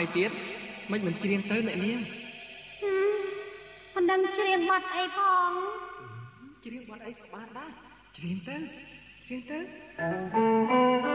អីទៀតមិនមិនច្រៀងទៅអ្នកនាងមិនដឹងច្រៀងបទអីផងច្រៀងបទអីក៏បានដែរច្រៀងទៅច្រៀងទៅ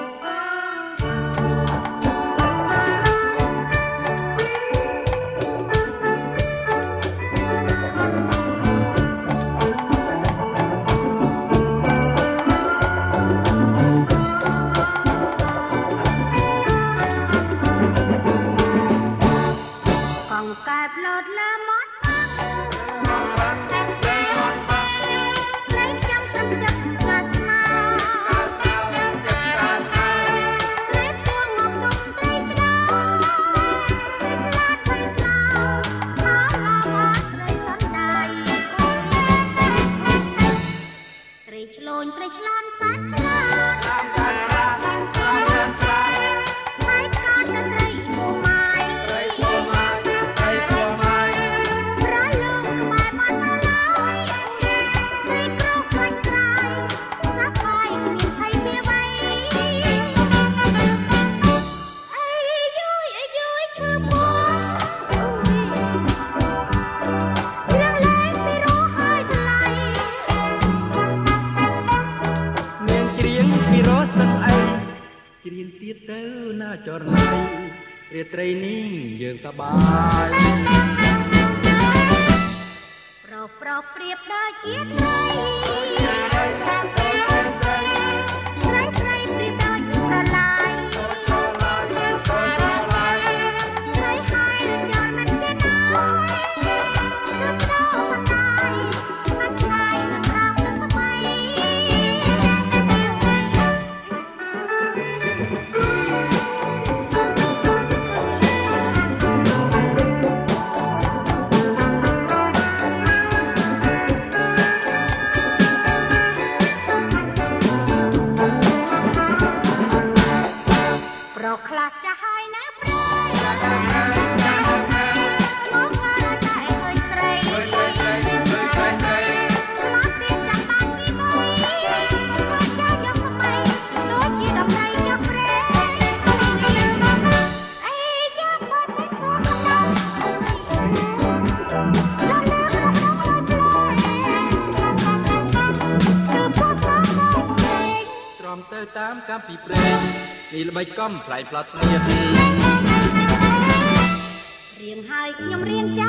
ឆ្លូនព្រៃឆ្លានសាច់ឆ្លាន ច្រៀងទៀតទៅណាចរណៃរាត្រីនេះយើងសប្បាយប្រោប្រោប្រៀបដូចជាត្រី ប្រ តាមកម្មពីព្រេងនេះល្បិចកំផ្លែផ្លាត់ស្នៀតរៀងហើយខ្ញុំរៀងចាស់ហើយ